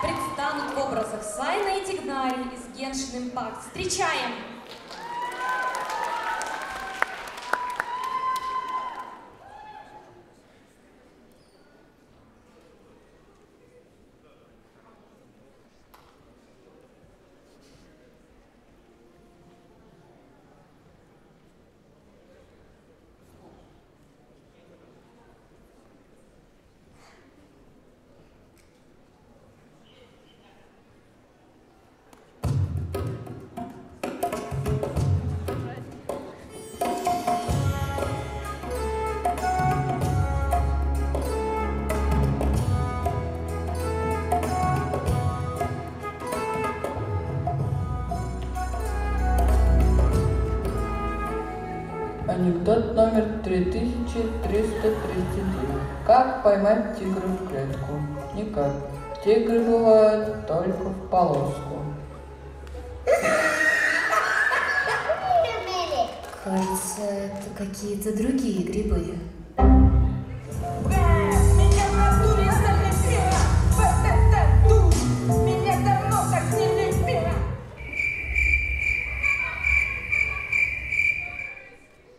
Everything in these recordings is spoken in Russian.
предстанут в образах Сайна и Тигнари из Геншин Импакт. Встречаем! Анекдот номер 3339. Как поймать тигра в клетку? Никак. Тигры бывают только в полоску. Кажется, это какие-то другие грибы.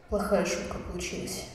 Плохая шутка получилась.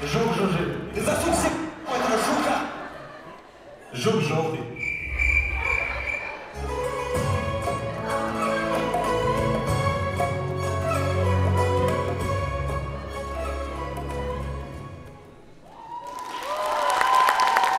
Жук, жужи. Ты засунься, этого жука! Жук желтый.